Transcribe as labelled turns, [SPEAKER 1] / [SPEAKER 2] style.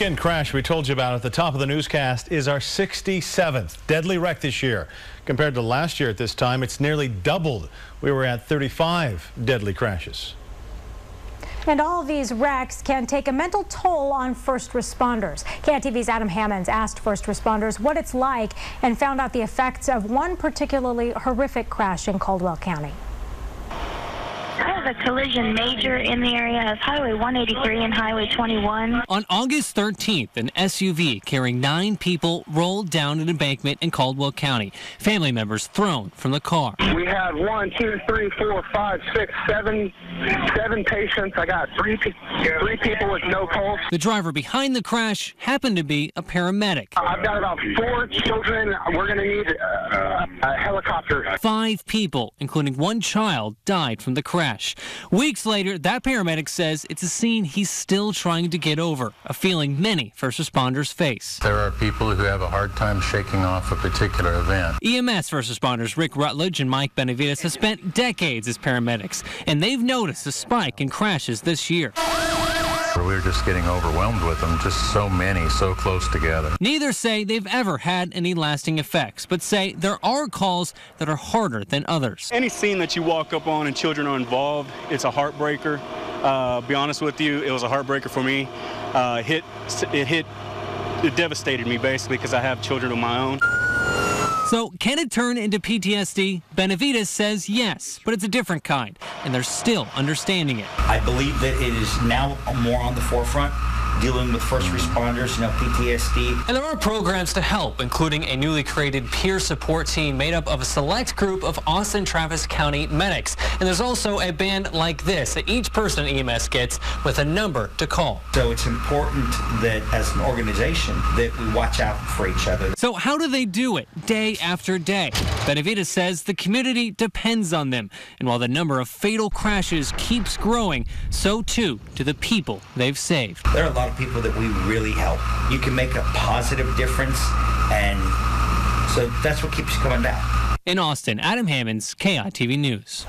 [SPEAKER 1] Weekend crash we told you about at the top of the newscast is our 67th deadly wreck this year. Compared to last year at this time, it's nearly doubled. We were at 35 deadly crashes.
[SPEAKER 2] And all these wrecks can take a mental toll on first responders. KITV's Adam Hammonds asked first responders what it's like and found out the effects of one particularly horrific crash in Caldwell County
[SPEAKER 3] a collision major in the area of Highway 183 and Highway 21.
[SPEAKER 4] On August 13th, an SUV carrying nine people rolled down an embankment in Caldwell County. Family members thrown from the car.
[SPEAKER 5] We had one, two, three, four, five, six, seven, seven patients. I got three, three people with no pulse.
[SPEAKER 4] The driver behind the crash happened to be a paramedic.
[SPEAKER 5] I've got about four children. We're going to need a, a helicopter.
[SPEAKER 4] Five people, including one child, died from the crash. Weeks later, that paramedic says it's a scene he's still trying to get over, a feeling many first responders face.
[SPEAKER 6] There are people who have a hard time shaking off a particular event.
[SPEAKER 4] EMS first responders Rick Rutledge and Mike Benavides have spent decades as paramedics, and they've noticed a spike in crashes this year.
[SPEAKER 6] We were just getting overwhelmed with them, just so many, so close together.
[SPEAKER 4] Neither say they've ever had any lasting effects, but say there are calls that are harder than others.
[SPEAKER 7] Any scene that you walk up on and children are involved, it's a heartbreaker. Uh, be honest with you, it was a heartbreaker for me. Uh, it hit, it hit, it devastated me basically because I have children of my own.
[SPEAKER 4] So, can it turn into PTSD? Benavides says yes, but it's a different kind, and they're still understanding it.
[SPEAKER 8] I believe that it is now more on the forefront dealing with first responders, you know, PTSD.
[SPEAKER 4] And there are programs to help, including a newly created peer support team made up of a select group of Austin Travis County medics. And there's also a band like this that each person EMS gets with a number to call.
[SPEAKER 8] So it's important that as an organization that we watch out for each other.
[SPEAKER 4] So how do they do it day after day? Benavides says the community depends on them. And while the number of fatal crashes keeps growing, so too do the people they've saved.
[SPEAKER 8] There are a lot people that we really help. You can make a positive difference, and so that's what keeps you coming back.
[SPEAKER 4] In Austin, Adam Hammonds, KITV News.